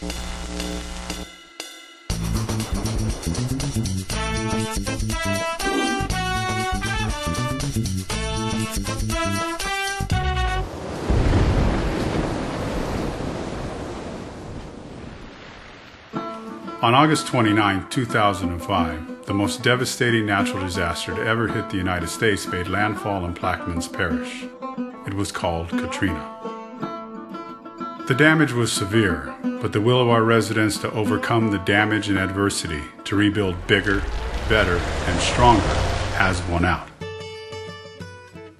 On August 29, 2005, the most devastating natural disaster to ever hit the United States made landfall in Plaquemines Parish. It was called Katrina. The damage was severe, but the will of our residents to overcome the damage and adversity to rebuild bigger, better, and stronger has won out.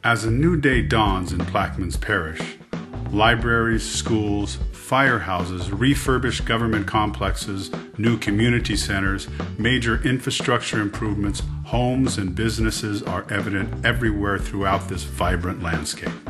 As a new day dawns in Plaquemines Parish, libraries, schools, firehouses, refurbished government complexes, new community centers, major infrastructure improvements, homes, and businesses are evident everywhere throughout this vibrant landscape.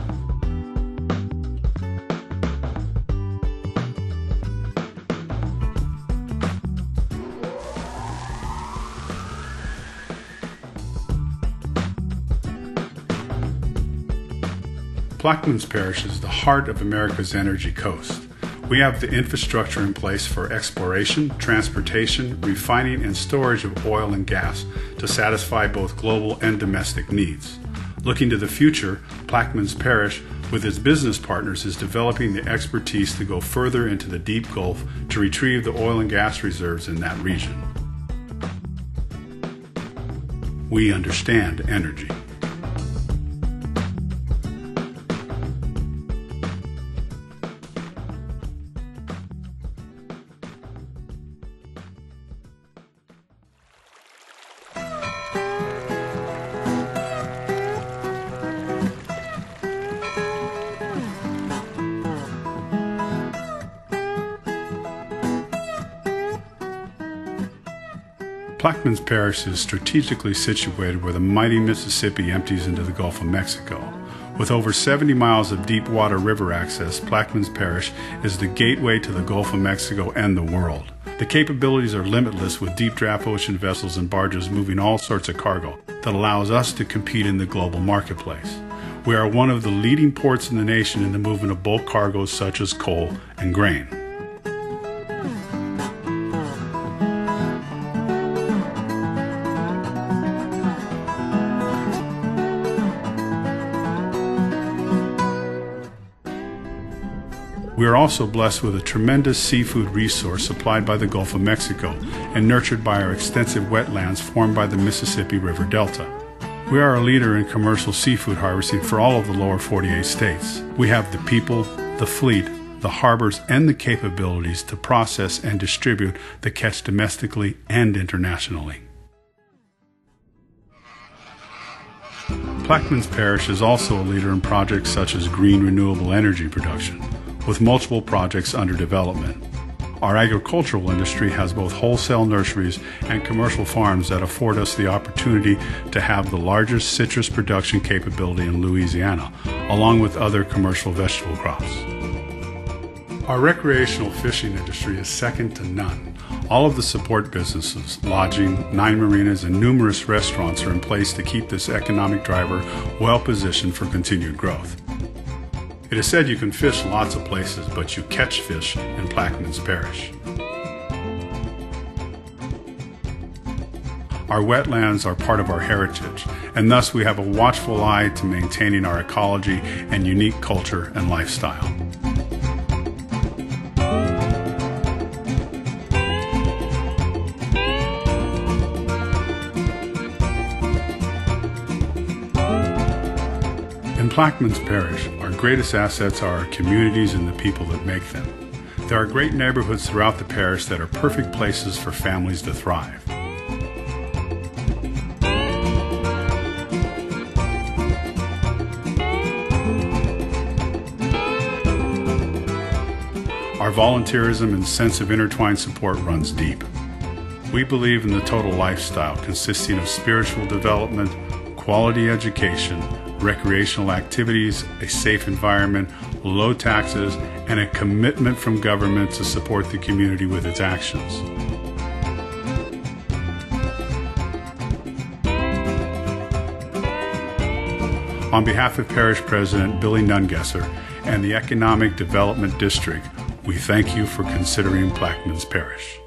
Plaquemines Parish is the heart of America's energy coast. We have the infrastructure in place for exploration, transportation, refining, and storage of oil and gas to satisfy both global and domestic needs. Looking to the future, Plaquemines Parish, with its business partners, is developing the expertise to go further into the deep Gulf to retrieve the oil and gas reserves in that region. We understand energy. Plaquemines Parish is strategically situated where the mighty Mississippi empties into the Gulf of Mexico. With over 70 miles of deep water river access, Plaquemines Parish is the gateway to the Gulf of Mexico and the world. The capabilities are limitless with deep draft ocean vessels and barges moving all sorts of cargo that allows us to compete in the global marketplace. We are one of the leading ports in the nation in the movement of bulk cargoes such as coal and grain. We are also blessed with a tremendous seafood resource supplied by the Gulf of Mexico and nurtured by our extensive wetlands formed by the Mississippi River Delta. We are a leader in commercial seafood harvesting for all of the lower 48 states. We have the people, the fleet, the harbors, and the capabilities to process and distribute the catch domestically and internationally. Plaquemines Parish is also a leader in projects such as green renewable energy production with multiple projects under development. Our agricultural industry has both wholesale nurseries and commercial farms that afford us the opportunity to have the largest citrus production capability in Louisiana, along with other commercial vegetable crops. Our recreational fishing industry is second to none. All of the support businesses, lodging, nine marinas, and numerous restaurants are in place to keep this economic driver well positioned for continued growth. It is said you can fish lots of places, but you catch fish in Plaquemines Parish. Our wetlands are part of our heritage, and thus we have a watchful eye to maintaining our ecology and unique culture and lifestyle. Plaquemines Parish, our greatest assets are our communities and the people that make them. There are great neighborhoods throughout the parish that are perfect places for families to thrive. Our volunteerism and sense of intertwined support runs deep. We believe in the total lifestyle consisting of spiritual development, quality education, recreational activities, a safe environment, low taxes, and a commitment from government to support the community with its actions. On behalf of Parish President Billy Nungesser and the Economic Development District, We thank you for considering Plaquemines Parish.